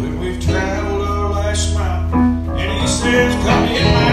When we've traveled our last mile, and he says, Come in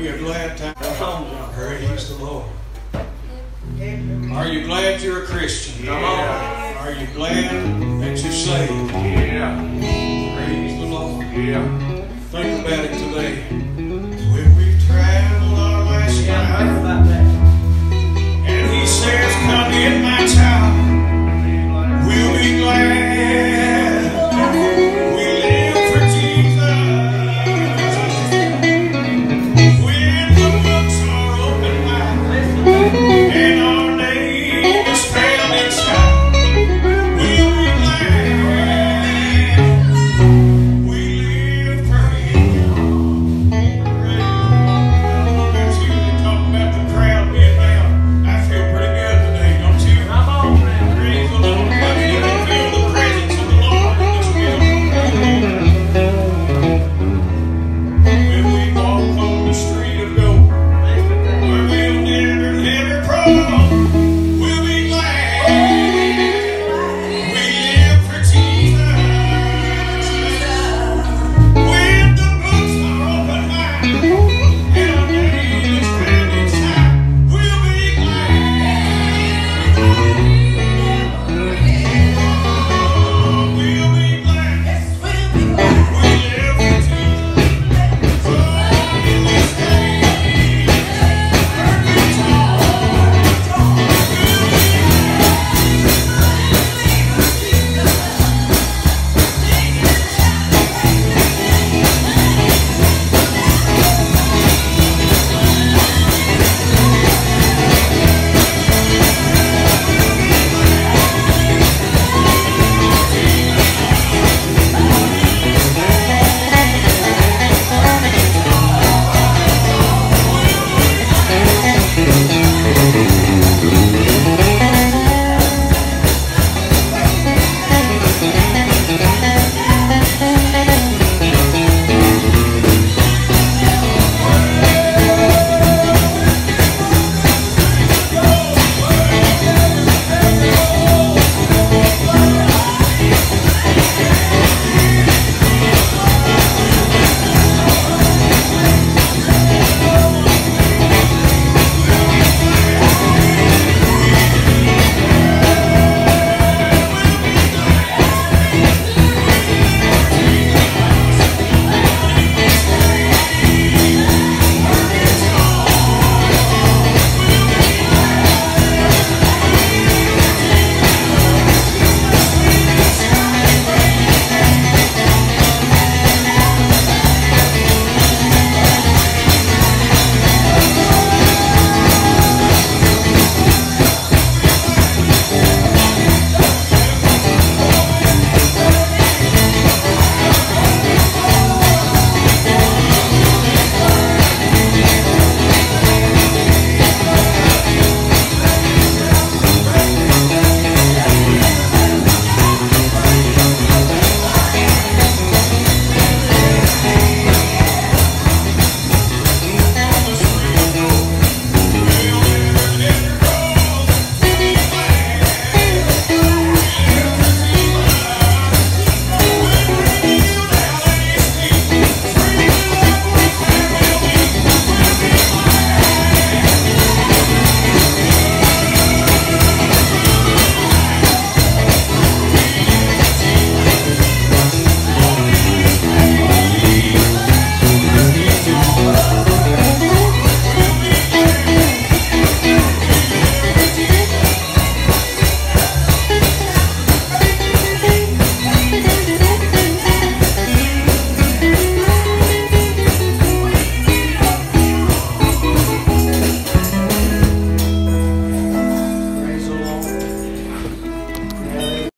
you glad time? Praise the Lord. Are you glad you're a Christian? Come on. Are you glad that you're saved? Yeah. Praise the Lord. Yeah. Think about it today.